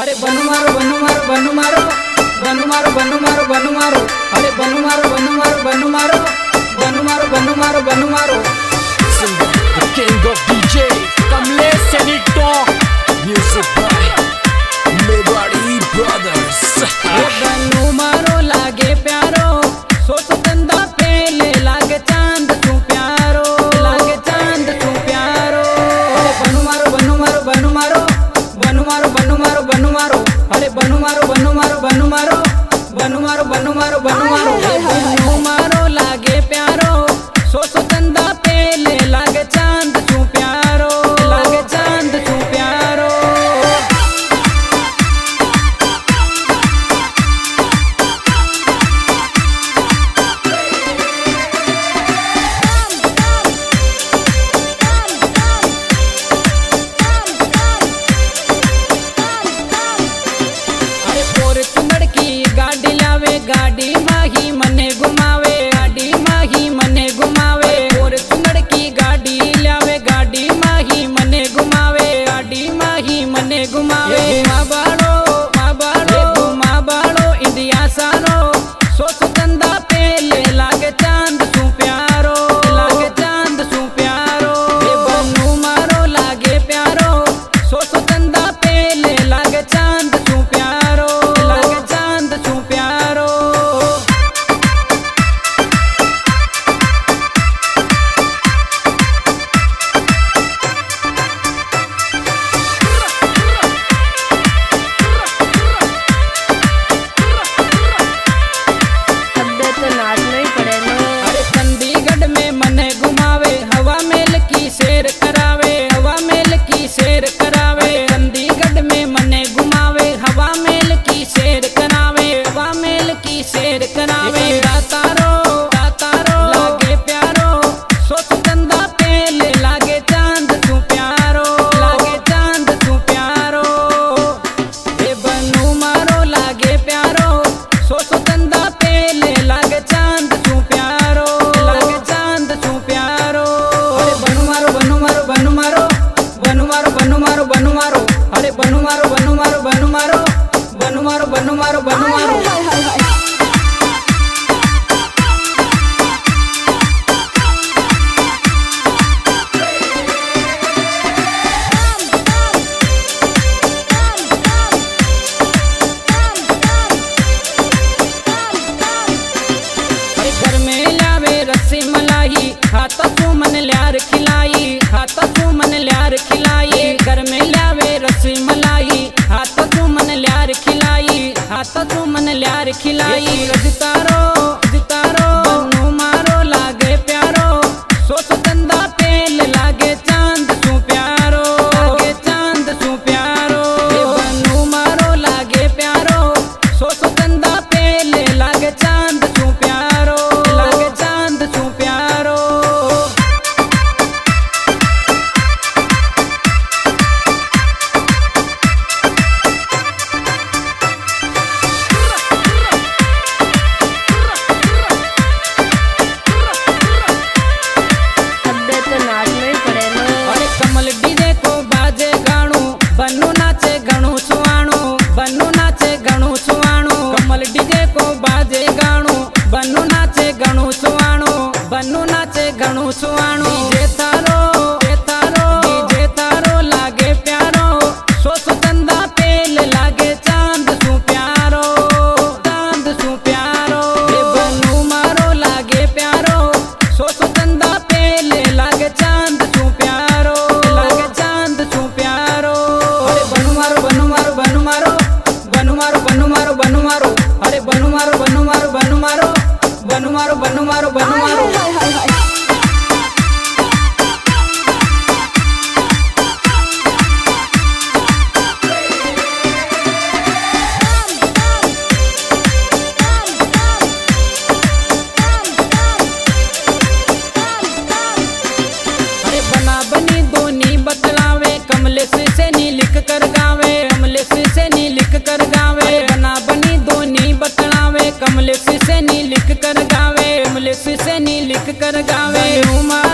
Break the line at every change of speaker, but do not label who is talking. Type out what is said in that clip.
अरे बनू मारो बनू मारो बनू मारो बनू मारो बनू मारो बनू मारो अरे बनू मारो बनु मारो बनू मारो बनू मारो बनू मारो बनू मारो
King of DJ
मारो बनु मारो अरे बनु मारो बनु मारो बनु मारो बनु मारो बनु मारो बनु मारो। बनु मारो लागे प्यार। say that Paano I खिलाई मारो बनू मारो बनू मारो। बना बनी बतलावे से कर गावे उमा।